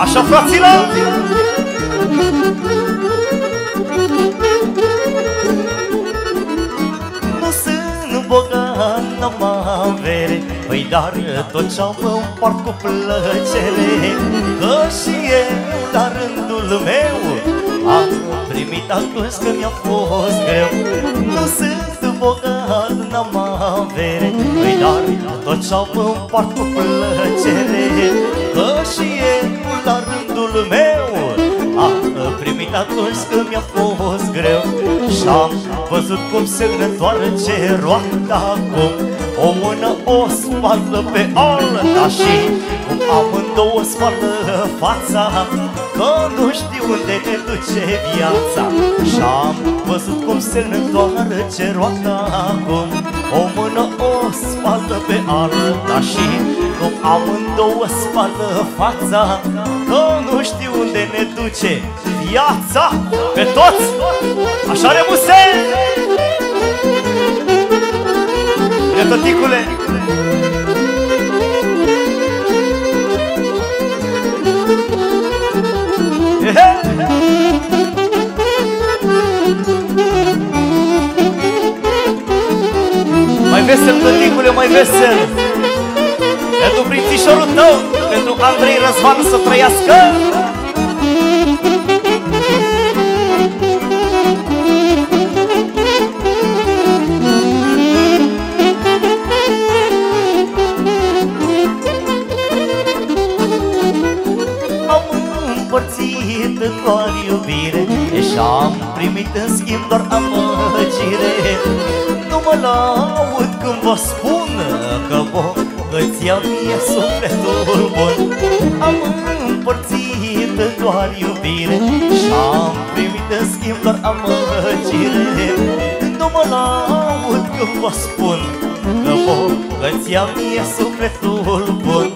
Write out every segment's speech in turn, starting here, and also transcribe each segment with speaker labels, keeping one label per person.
Speaker 1: Așa, fraților! Nu sunt bogat, n-am avere. Păi dar tot ce-am împart cu plăcere. Că și eu, la rândul meu Am primit atunci când mi-a fost greu. Nu sunt bogat, n-am avere. Păi dar tot ce-am împart cu plăcere. Că și eu, la rândul meu. Am primit atunci când mi-a fost greu. Și-am văzut cum se întoarce roata acum. O mână o spală pe alta și Cum amândouă spală fața. Că nu știu unde ne duce viața. Și-am văzut cum se întoarce roata acum. O mână o spală pe alta și Cum amândouă spală fața. Că nu știu unde ne duce viața Pe toți! Așa remuse! Bine, tăticule! Mai vesel, tăticule, mai vesel Pentru prințișorul tău Pentru Andrei Răzvan să trăiască. Am împărțit doar iubire Și-am primit în schimb doar amăgire. Nu mă laud când vă spun Că bogăția mie sufletul bun. Am împărțit doar iubire Și-am primit în schimb doar amăgire. Nu mă laud când vă spun Că bogăția mie sufletul bun.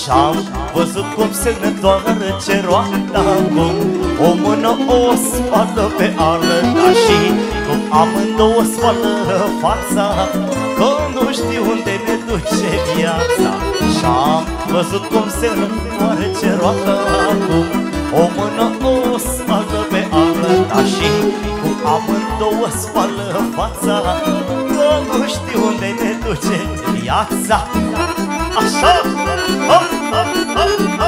Speaker 1: Și-am văzut cum se întoarce roata Cum o mână o spală pe alta Și cum amândouă spală fața Că nu știu unde ne duce viața Și-am văzut cum se întoarce roata Cum o mână o spală pe alta Și cum amândouă spală fața Că nu știu unde ne duce viața Așa! Ha, ha, ha, ha.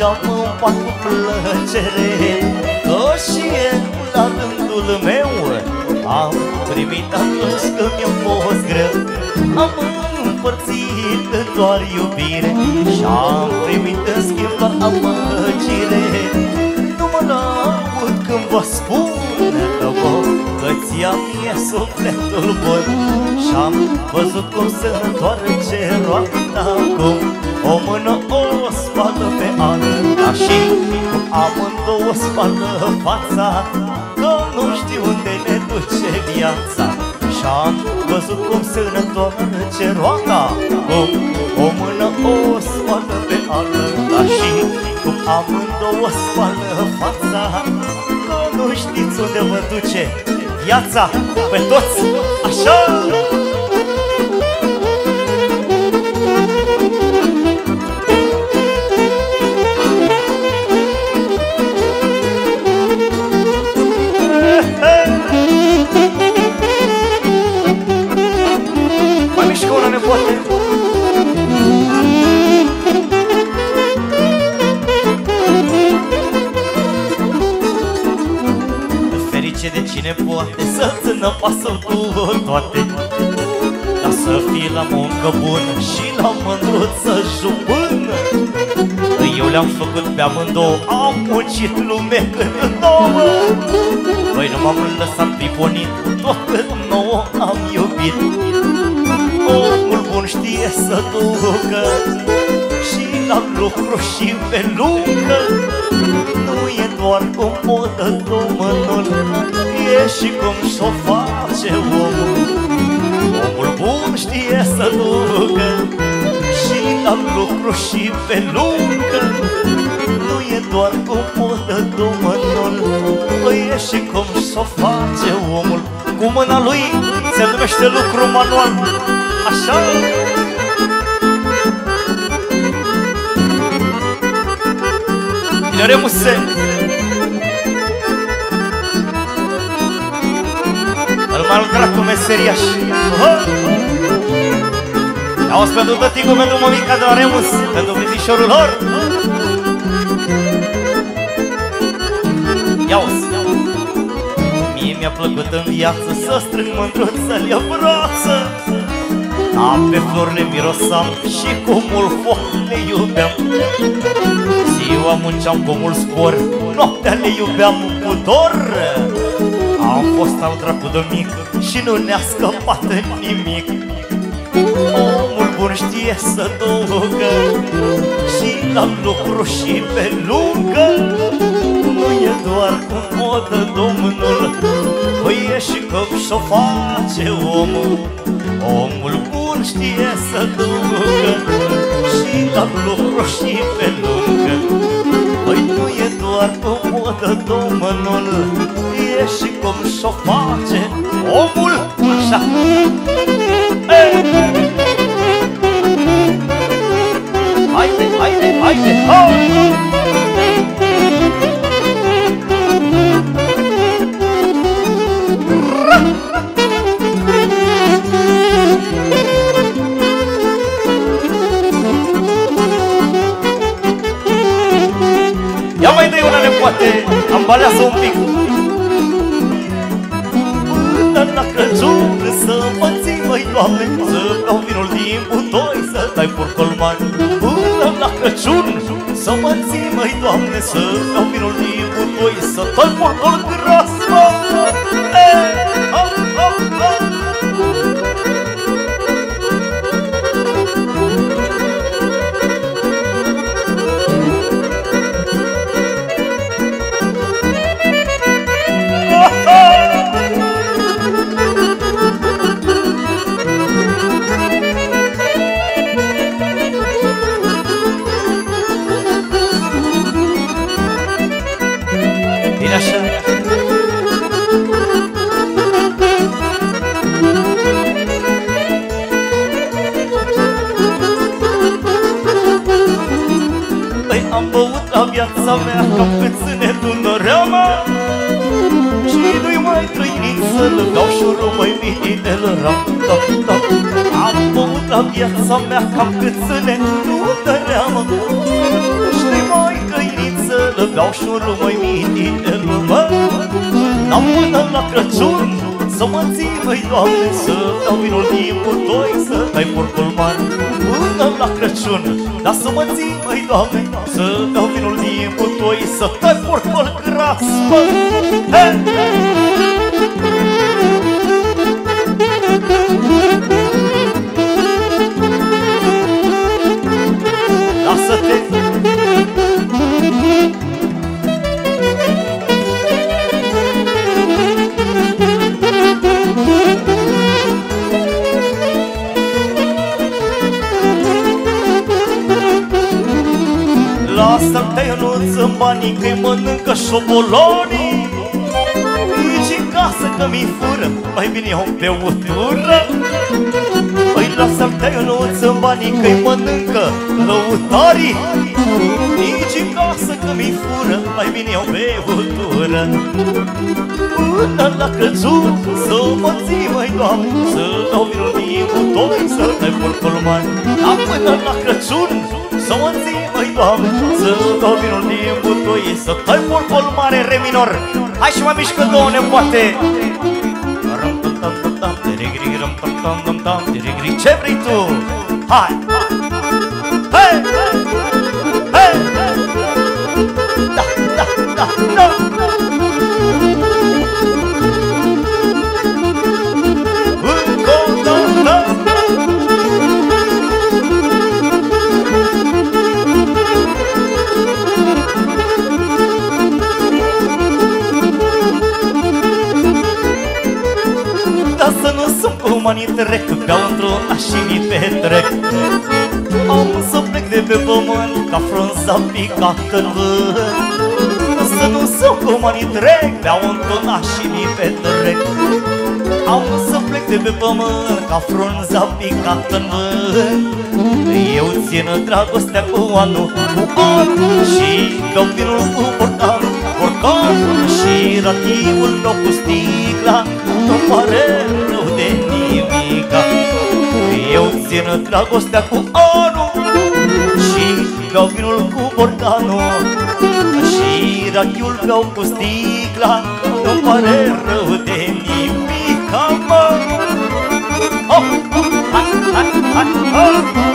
Speaker 1: Tot ce-am împart cu plăcere. Că și eu, la rândul meu Am primit atunci când mi-a fost greu. Am împărțit doar iubire Și-am primit în schimb doar amăgire. Nu mă laud când vă spun Că bogăția mie sufletul bun Și-am văzut cum se întoarce roata Cum o mână o spală pe alta Și cum amândouă spală fața. Că nu știu unde ne duce viața. Și-am văzut cum se întoarce roata. Cum o mână o spală pe alta Și cum amândouă spală fața. Că nu știți unde vă duce viața. Pe toți Așa! Mișcă una nepoate Ferice de cine poate să țină pasul cu toate? Dar să fii la muncă bună și la mândruță jupână. Îi Eu le-am făcut pe amândouă Am muncit lume cât nouă. Păi nu m-am lăsat piponit Tot cât nouă am iubit Omul bun știe să ducă Și la lucru și pe lungă. Nu e doar cum modă domnul E și cum s-o face omul. Omul bun știe să ducă Și la lucru și pe lungă. Nu e doar cum modă domnul Păi e și cum s-o face omul. Cu mâna lui se numește lucru manual Așa. Bine, remuse Îl mai dracu meseriaș Auzi pentru tăticul, pentru mămica de la Remus Pentru frizișorul lor. Ia-uzi Mie mi-a plăcut în viață să strâng mândruță-l brață Dar pe flori le mirosam și cu mult foc le iubeam. Ziua munceam cu mult spor, noaptea le iubeam cu dor. Am fost al dracu de mic și nu ne-a scăpat nimic. Omul bun știe să ducă Și la lucru și pe lungă. Nu e doar cu modă domnul Păi e și cum și-o face omul Omul bun știe să ducă Și la lucru și pe lungă. Păi nu e doar cu modă domnul E și cum și-o face omul așa. Haide, haide, haide, ho! Dai una nepoate, am baleasă un pic. Până la Crăciun să mă ții, măi, Doamne Să beau vinul din butoi, să dai porcolman Până la Crăciun să mă ții, măi, Doamne Să beau vinul din butoi, să dai porcol gras, mă. Eh, ha, ha, ha. La viața mea ca pe țânetul noreama Și nu-i mai trăiniță, dau șurul mai minitele ram, ram, ram Am băut la viața mea ca pe țânetul noreama Și nu-i mai trăiniță, dau șurul mai minitele ram N-am până la Crăciun să mă ții, măi, Doamne Să dau vinul din butoi, să dai porcul mare Până la Crăciun, dar să mă ții, măi, Doamne Să dau vinul din butoi, să dai porcul gras, mă He, he. Lasă-te, Ionuț, în banii că-i mănâncă șobolonii Nici în casă că mi fură, mai bine iau pe utură Păi lasă-te, Ionuț, în banii că-i mănâncă lăutarii. Nici în casă că mi fură, mai bine iau pe utură Până la Crăciun să mă ții, măi, Doamne Să dau vinul din butoi, să dai porcul mare Dar până la Crăciun să mă ții, măi, Doamne Să dau vinul din butoi, să dai porcul mare, re minor Hai și mai mișcă două nepoate Ram, tam, tam, tam, tam, tirigri, ram, tam, tam, tam, tam, tirigri. Ce vrei tu? Hai! Hei! Hei! da, da să nu sunt cum anii trec Beau într-una și mi petrec. Am să plec de pe pământ Ca frunza picată în vânt. Să nu sunt cum anii trec Beau într-una și mi petrec. Am să plec de pe pământ Ca frunza picată în vânt. Eu țin dragostea cu anul Cu anul Și beau vinul cu portanul Borcanul și rativul meu cu sticla Nu pare rău de nimica Eu țin dragostea cu anul Și beau vinul cu borcanul Și rachiul meu cu sticla. Nu pare rău de nimica, mă. Oh, oh, hai, hai, hai, oh.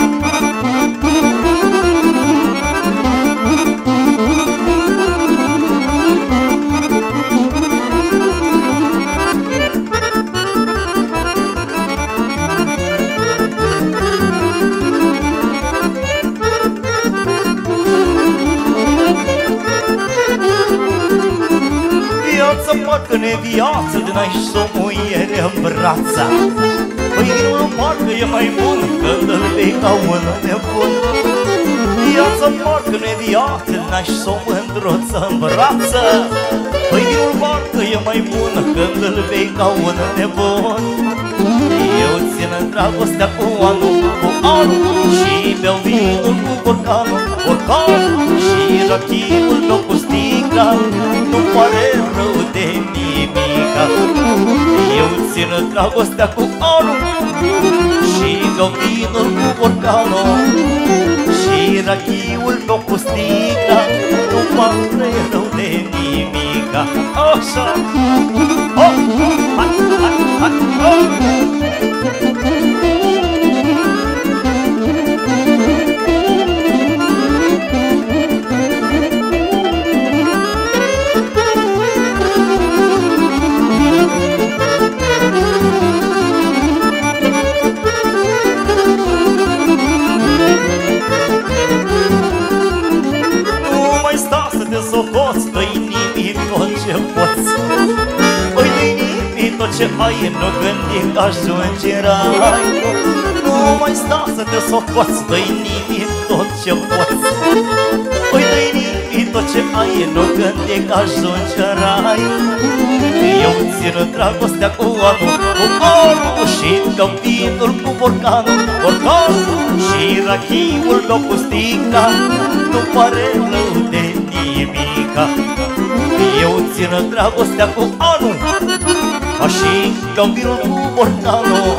Speaker 1: Parcă ne viață Din aici s-o muiere în brața Păi vinul parcă e mai bun Când îl vei ca un nebun Viața parcă ne viață Din aici s-o mândruță în brață. Păi vinul parcă e mai bun Când îl vei ca un nebun Eu țin în dragostea cu anul Cu anul Și beau vinul cu borcanul Borcanul și rachiul meu cu sticla. Nu pare rău de nimica. Eu țin dragostea cu anul Și vinul cu borcanul Și rachiul meu cu sticla Nu pare rău de nimica. Așa. Oh, hai, hai, hai, oh. Tot ce ai Nu gândi că ajungi în rai Nu mai sta să te socoți Dă-i nimic tot ce poți. Păi dă nimic tot ce ai Nu gândi că ajungi în rai Eu țin dragostea cu anul Cu anul și câmpinul cu borcanul Borcanul și rachiul meu cu sticla Nu pare rău de nimica Eu țin dragostea cu anul Ca și gambirul cu borcanul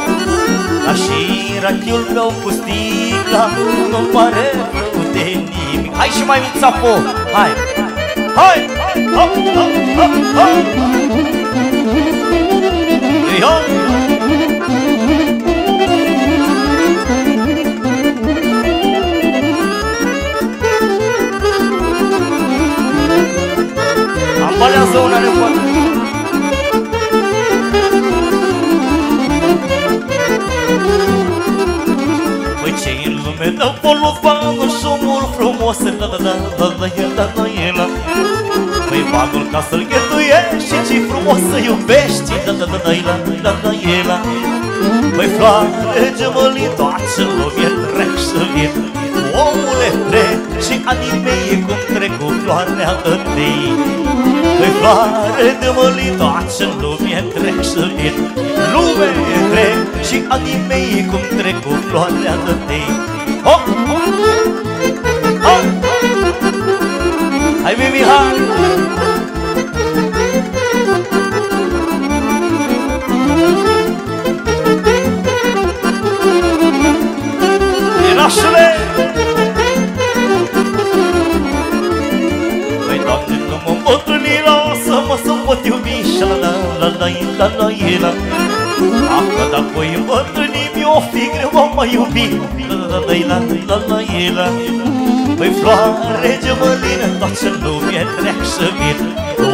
Speaker 1: Ca și rachiul meu cu sticla. Nu-mi pare rău de nimic. Hai și mai mic sapo, hai. Hai, hop, hop, hop, hop Hai, Ambalează una nepoată ce în lume dă polovanul și omul frumos Da, da, da, da, da, da, da, da, Păi banul ca să-l cheltuiești Și ce frumos să iubești Da, da, da, da, da, da, da, Păi floare gemălitoace Lume trec și vin Omule trec și anii mei Cum trec cu floarea întâi Păi floare de mălitoace în lume trec și vin Lume trec și anii mei Cum trec cu floarea întâi Oh, oh, oh, Hai, Mimi, hai! Nașule! Păi, Doamne, nu mă îmbătrâni, lasă-mă să pot iubi Și la la la la la la la Acum dacă voi îmbătrâni, mi-o fi greu, mă mai iubi La la la la la la la. Păi floare gemălină, toată lumea trec și vin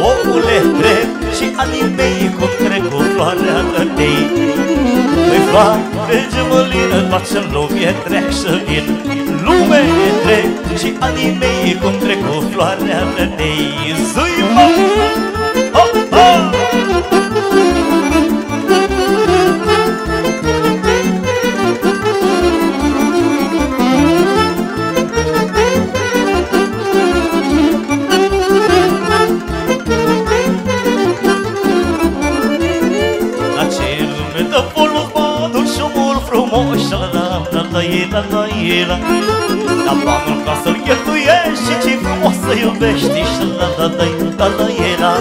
Speaker 1: Omule trec și anii mei cum trec cu floarea tătei Păi floare gemălină, toată lumea trec și vin Lume trec și anii mei cum trec cu floarea tătei Zui mă! La la la La banul ca să-l cheltuiești Și ce frumos să iubești Și la la la la la la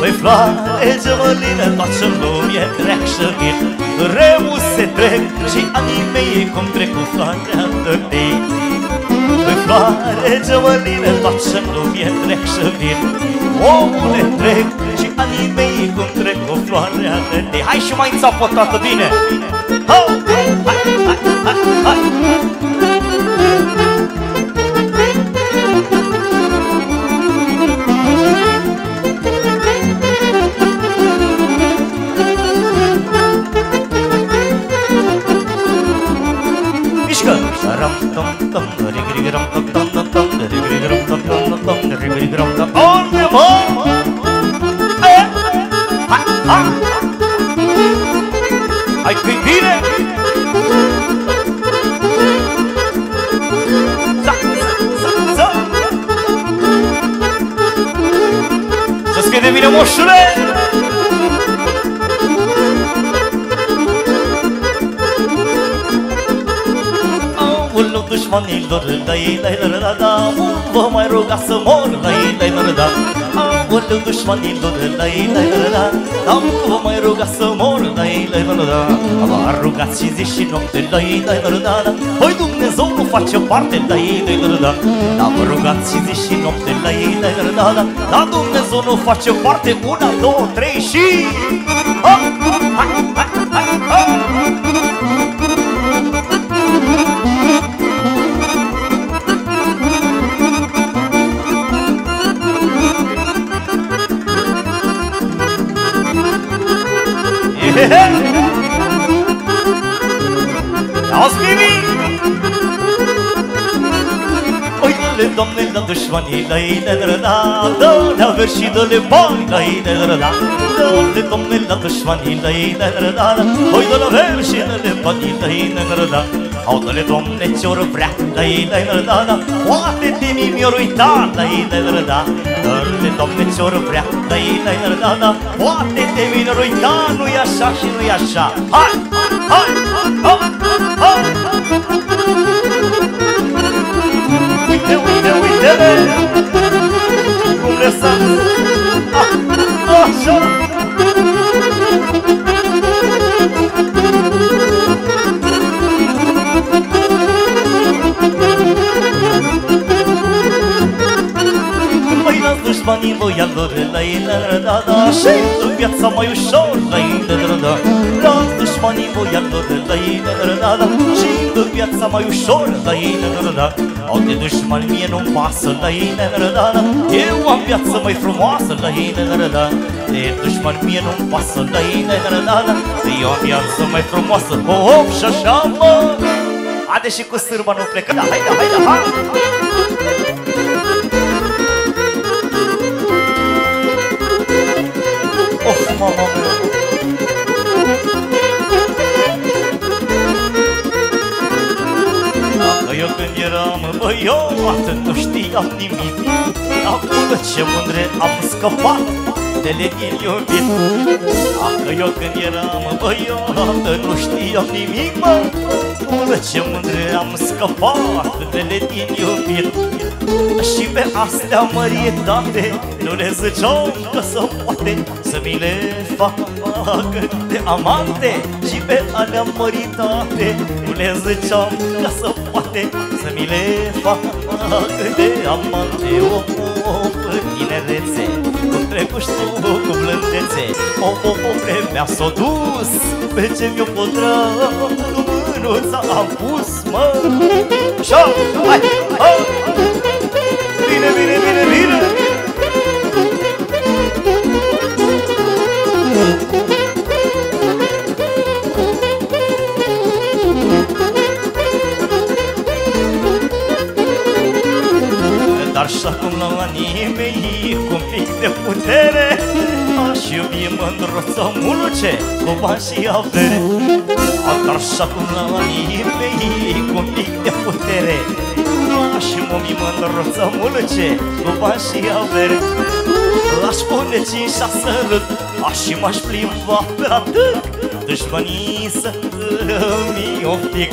Speaker 1: Păi floare gemălină Toată lumea trec și vin Rău se trec Și anii mei cum trec cu floarea tătei Păi floare gemălină Toată lumea trec și vin Omule trec Și anii mei cum trec cu floarea tătei Hai și mai înțapă toată bine! Hai, Hai că bine! Za, za, za. Să scrie de mine, moșule! Aoleu, dușmanilor, da, da, da, da, da, Vă mai ruga să mor, da, da, da, da, Aoleu, dușmanilor, da, da, da, da, da, Vă mai ruga să mor, da, da, da, da, Vă rugați și zi și noapte, da, da, da, da, da, Păi Dumnezeu nu face parte, da, da, da, da, Da, vă rugați și zi și noapte, da, da, da, da, da, Da, Dumnezeu nu face parte, una, două, trei și... Ha, ha, ha, ha, ha, ha. Auzi, Mimi! Uite-le, Doamne, la dușmanii, la ei de da Dă-le averi și dă-le bani, la ei de da Dă-le, Doamne, la dușmanii, la ei de da Oi, dă-le averi și dă-le bani, la ei de da Au, dă-le, Doamne, ce-or vrea, la ei de da Poate de mii mi-or uita, la ei de da Dă-le, Doamne, ce-or vrea, la ei de da Poate de mii mi-or uita, nu-i așa și nu-i așa Hai, hai, hai, hai, hai Uite, dușmanii voialor La ele, da, da Și în viața mai ușor La ele, da, da Las dușmanii voialor La ele, da, da Și în viața mai ușor La ele, da, da. Au de dușmani, mie nu-mi pasă La ele, da, da. Eu am viață mai frumoasă La ele, da, da. De dușmani, mie nu-mi pasă La ele, da, da. Eu am viață mai frumoasă Hop, și așa, mă. Haide și cu sârba nu plecă. Da, haide, haide, haide eram băiat Nu știam nimic. Acum ce mândre am scăpat De lenin iubit Dacă eu când eram băiat Nu știam nimic, mă Acum ce mândre am scăpat De lenin iubit și pe astea mărietate Nu le ziceam că se poate Să mi le fac de amante. Și pe alea măritate Nu le ziceam că se poate Să mi le fac de amante O, o, o, tinerețe Cum trecuși tu cu blândețe O, o, o, vremea s-o dus Pe ce mi-o pătrat mânuța am pus, mă. Așa, hai, hai. Bine, bine, bine, bine de putere. Aș iubi mândruță mulce Cu bani și avere. Dar și acum la anii mei Cu un pic de putere. Aș iubi mândruță mulce Cu bani și avere. Aș pune cinci-șase rând Aș și m-aș plimba pe atât Dușmanii să îmi pic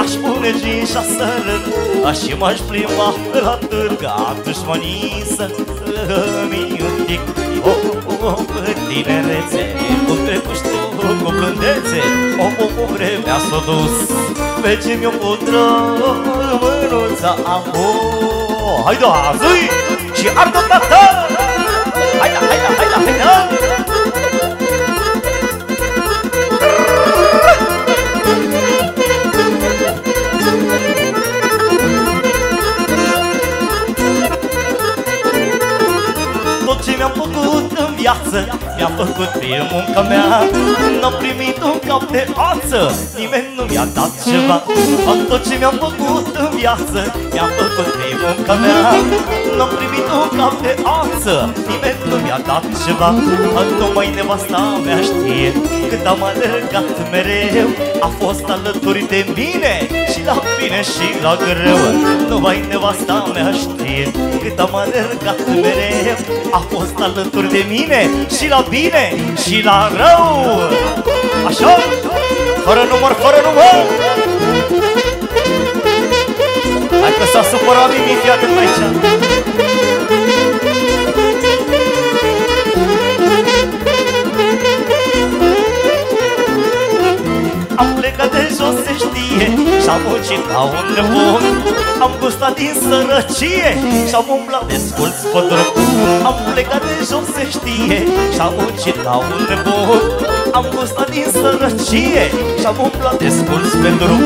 Speaker 1: Aș pune cinci-șase rând Aș și m-aș plimba pe la târga Dușmanii să îmi pic O, o, o, tinerețe Cum trecuși tu cu blândețe O, o, o, vremea s-o dus Pe ce mi-o putră mânuța am O, hai da, zi! Și ardă tata! Hai da, hai da, hai da, hai da! Viață. Mi-a făcut prin munca mea N-am primit un cap de ață Nimeni nu mi-a dat ceva Am tot ce mi-am făcut în viață. Mi-a făcut prin munca mea N-am primit un cap de ață Nimeni nu mi-a dat ceva Numai nevasta mea știe. Cât am alergat mereu A fost alături de mine. Și la bine și la greu Numai nevasta mea știe. Cât am alergat mereu A fost alături de mine Și la bine și la rău. Așa? Fără număr, fără număr. Hai că s-a supărat Mimi, fii atent aici Am plecat de jos, se știe Și-am muncit ca un nebun. Am gustat din sărăcie Și-am umblat de sculți pe drum. Am plecat de jos, se știe Și-am muncit ca un nebun. Am gustat din sărăcie Și-am umblat de sculți pe drum.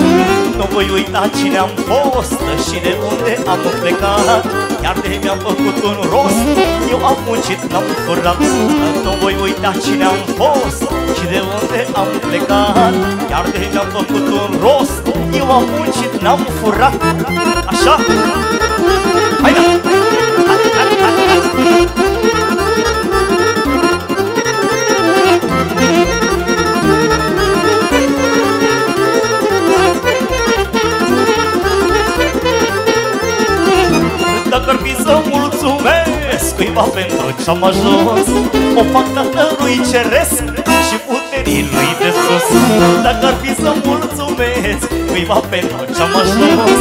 Speaker 1: Nu voi uita cine am fost Și de unde am plecat Iar de mi-am făcut un rost Eu am muncit, n-am furat Nu voi uita cine am fost Și de unde am plecat Iar de mi-am făcut un rost Eu am muncit, n-am furat Așa? Hai da! Hai, hai, hai, hai. Mulțumesc cuiva pentru ce-am ajuns. O fac tatălui ceresc și puterii lui de sus. Dacă ar fi să mulțumesc cuiva pentru ce-am ajuns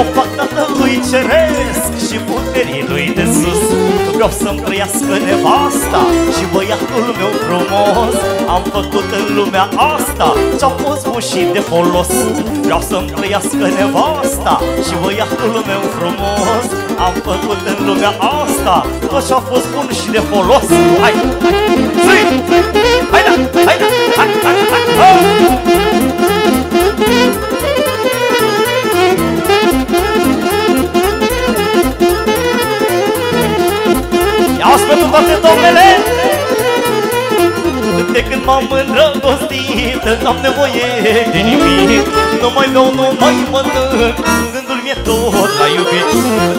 Speaker 1: O fac tatălui ceresc și puterii lui de sus Vreau să-mi trăiască nevasta și băiatul meu frumos Am făcut în lumea asta ce-a fost bun și de folos Vreau să-mi trăiască nevasta și băiatul meu frumos Am făcut în lumea asta tot ce-a fost bun și de folos Hai! Zi! Hai da! Hai da! Hai! Hai! Hai! hai. Ia-ți pentru toate domnele! De când m-am îndrăgostit N-am nevoie de nimic. Nu mai beau, nu mai mănânc Gândul mi-e tot la iubit.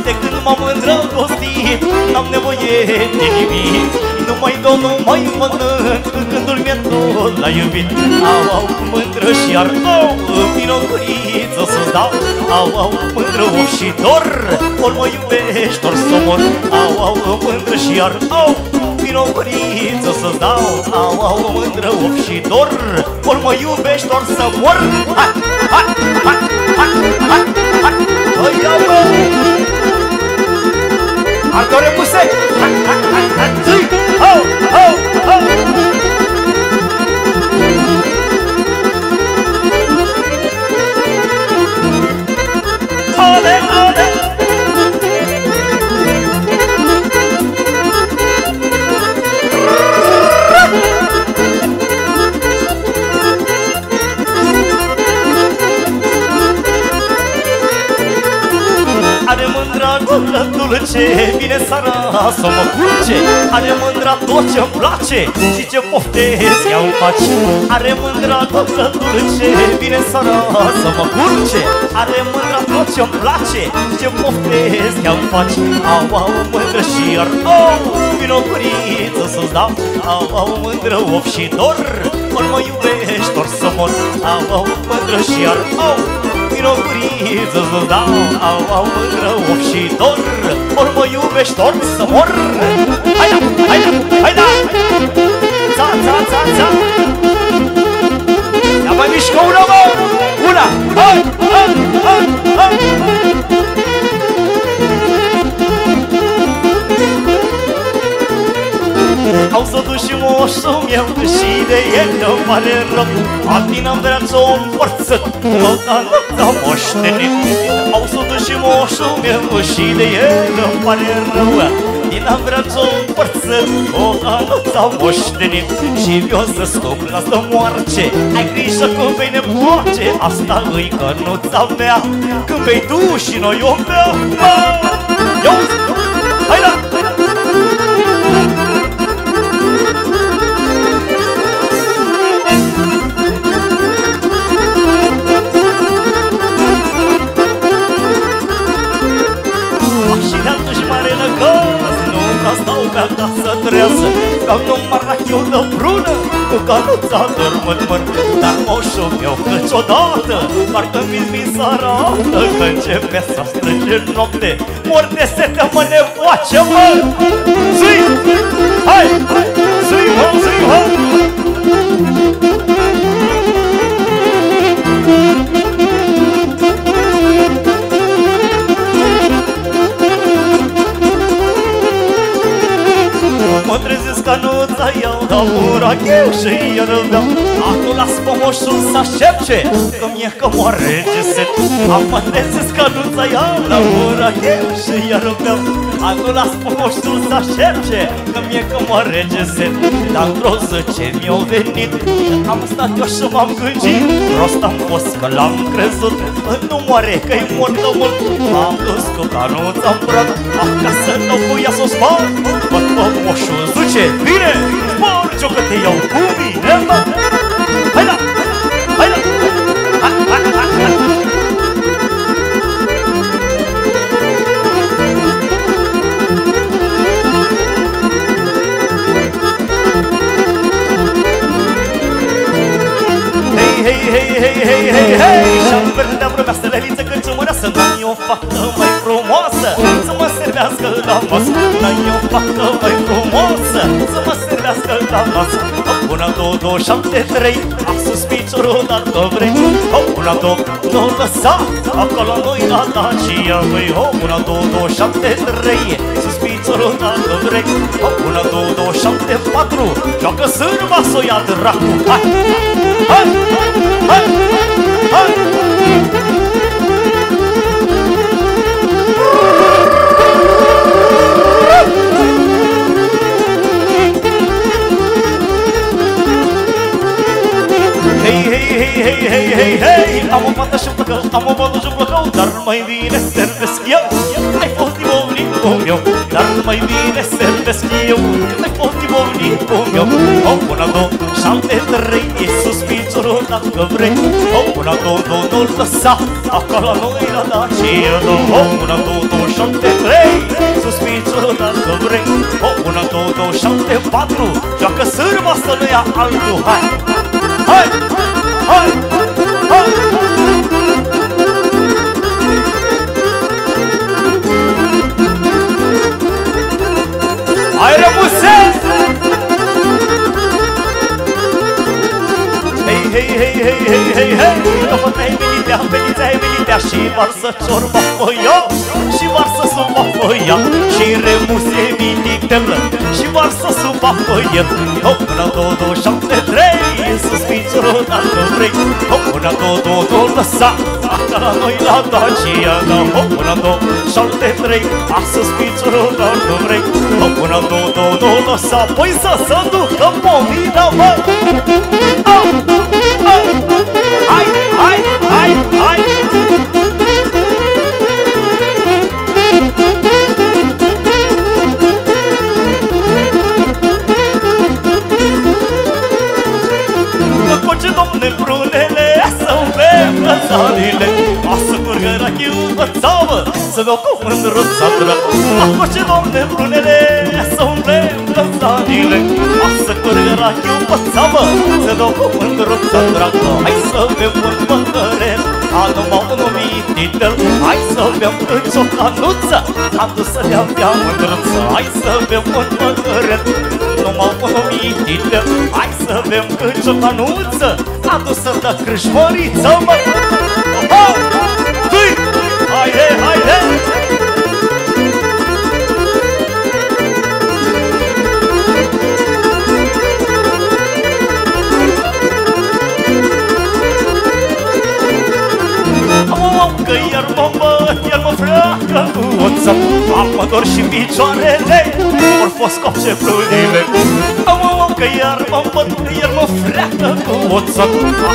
Speaker 1: De când m-am îndrăgostit N-am nevoie de nimic Nu mai beau, nu mai mănânc Gândul mi-e tot la iubit Au, au, mândră și iar au Vino guriță să-ți dau Au, au, mândră și dor Ori mă iubești, ori să mor Au, au, mândră și iar au Vino guriță să-ți dau Au, au, mândră și dor Ori mă iubești, ori să mor Hai, hai, hai, hai, hai, hai Hai, ia mă Ardore puse Hai, hai, hai, place Și ce poftesc ea-mi face Are mândra tot ce dulce Vine seara să mă culce Are mândra tot ce-mi place. Și ce poftesc ea-mi face Au, au, mândră și iar Au, vin o curiță să-ți dau. Au, au, mândră of și dor. Ori mă iubești, ori să mor. Au, au, mândră și iar Au, vin o curiță să-ți dau. Au, au, mândră of și dor. Ori mă iubești, ori să mor Hai da, hai da, hai da Ța, ța, ța, ța Ia mai mișcă una, mă! Una! Hai, hai, hai, hai! Au să duc și moșul meu Și de el îmi pare rău Acum am vrea să o împărțăt Tot anul moștenit Au să duc și moșul meu Și de el îmi pare rău Din am vrea să o împărțăt Tot anul moștenit Și eu să scop la să moarce Ai grijă când vei nepoace Asta îi cănuța mea Când vei tu și noi o bea Ia trează Ca numai rachiu de prună Cu canuța dărmân-mân Dar moșul meu câciodată Parcă mi-ți mi s-arată Că începe să strânge noapte Mor de sete mă nevoace mă Zui! Hai! Zui mă, zui mă! Mă trezesc ca nu-ți iau La uracheu și iar îl dau. Acum las pomoșul să așepce Că mi-e că moare geset Am mă trezesc ca nu-ți iau La uracheu și iar îl dau Acum las pomoșul să așepce Că mi-e că moare geset Dar într-o zi ce mi-a venit Am stat eu și m-am gândit. Prost am fost că l-am crezut Nu moare că-i mort de mult M-am dus cu canuța în brad Acasă n-o cu ea s-o spart Văd pomoșul Zuce, bine, porci-o că te iau cu mine, mă 173 A suspit Ronaldo vrei Ho, una, două, nu lăsa Acolo noi la Dacia Măi, ho, una, două, două, șapte, trei Suspit nu vrei Ho, una, două, două, șapte, patru Joacă sârba să o ia dracu Hai, hai, hai, hai, hai, hai hei, hei, hei, hei, hei, hei Am o fată și un plăcău, am o bălă și un plăcău Dar mai bine servesc eu. Ai fost imovnicul meu Dar mai bine servesc eu. Ai fost imovnicul meu. O, una, două, șapte, trei Iisus piciorul dacă vrei. O, una, două, două, nu-l lăsa Acolo noi la Dacia. O, una, două, două, șapte, trei Iisus piciorul dacă vrei. O, una, două, două, șapte, patru Joacă sârba să nu ia altul. Hai! Hai! Hai! Hai! Hai rămuse! Hei, hei, hei, hei, hei, hei, hei După trei venitea, venitea, venitea Și varsă ciorba foia Și varsă supa foia Și remuse militelă Și varsă supa foia O, una, două, două, șapte, trei Sus piciorul dacă vrei O, una, două, două, două, lăsa Asta la noi la Dacia Da, o, una, două, șapte, trei A, sus piciorul dacă vrei O, una, două, două, două, lăsa Păi să se ducă pomina, mă Au! Au! Hai, hai, hai, hai! să mândruța dracu Hai să bem un mângărel Anu m-au numit titel Hai să bem în ciocanuță Am dus să le avea mândruță Hai să bem un mângărel Nu m-au numit titel Hai să bem în ciocanuță Am dus să dă crâșmăriță, măi Haide, haide! Băt, iar mă freacă cu oță Am mă dor și picioarele, ori fost copce plunile Am că iar mă băt, iar mă freacă cu oță.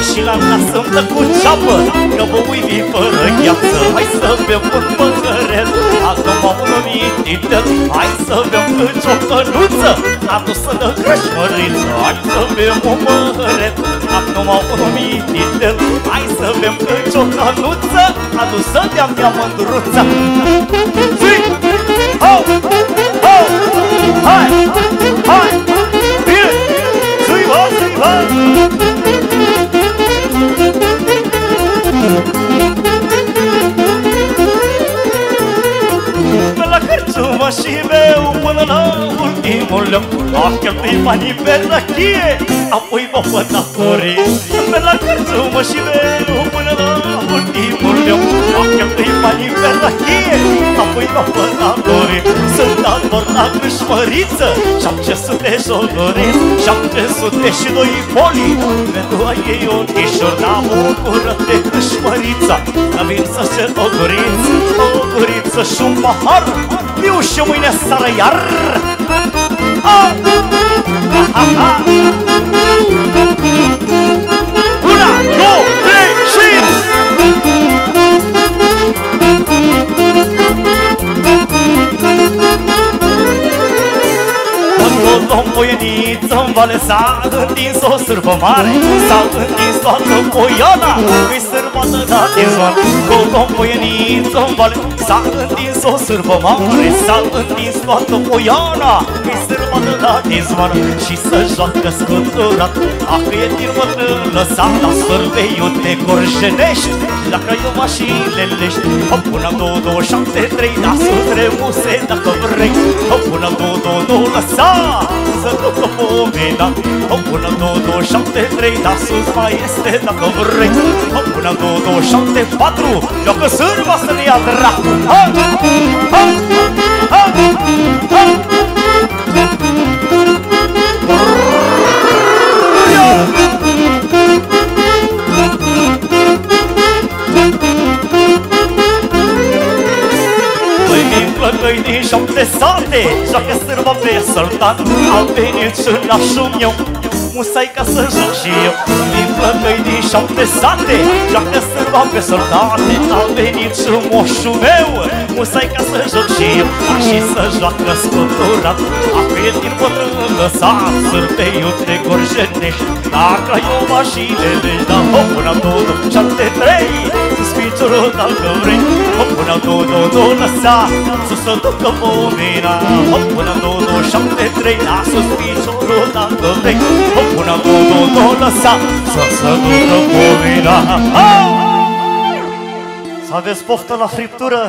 Speaker 1: Și la nas îmi dă cu ceapă, că mă uivi fără gheață. Hai să bem un păhărel, acum am numit titel Hai să bem câci o cănuță, adus să dă crășmăriță. Hai să bem un păhărel, acum am numit titel Hai să bem câci o cănuță, adus să dea mea mândruță. Zi! Ho! Ho! Hai! Hai! Bine! Zi-vă, zi-vă! Pe la cărciumă și meu până la ultimul loc A cheltui banii pe rachie, apoi vă văd datorii Pe la cărciumă și meu până la ultimul loc A cheltui banii pe rachie, apoi vă văd datorii Sunt dator la crâșmăriță, șapte sute joloriți Șapte sute și doi poli, pentru a ei ochișori Dar bucură-te crâșmărița, că vin să se o guriță O guriță și un pahar. Viu și mâine seară iar. Ah! ah, ah, ah. Una, două, trei O lomboieniță în vale s-a întins o sârbă mare. S-a întins toată poiana Că-i sârbată da din zon O lomboieniță în vale s-a întins o sârbă mare. S-a întins toată poiana Că-i sârbată da din zon Și să joacă scuturat A că e din bătrână s-a la sârbeiu te corjenești La Craiova și Lelești O până două, două, șapte, trei Da sus remuse dacă vrei O până două, două, două, lăsa să ducă pomena O până două, două, șapte, trei Da sus mai este dacă vrei O până două, două, șapte, patru Joacă sârba să ne ia dracu Ha! Ha! Ha! Ha! Plăcăi din șapte sate Joacă sârba pe sărtat Am venit și nașul meu Musai ca să joc și eu. Din plăcăi din șapte sate Joacă sârba pe sărtate Am venit și moșul meu Musai ca să joc și eu. Dar și să joacă scuturat Acum e din bătrân lăsat Sârbeiu te gorjenești. La Craiova și Lelești Da, hop, până tot, șapte, trei Sus piciorul dacă vrei Hop, până tot, tot, tot, lăsa Să se ducă pomina Hop, până tot, tot, șapte, trei La sus piciorul dacă vrei. Hop, până tot, tot, tot, lăsa Să se ducă pomina Să aveți poftă la friptură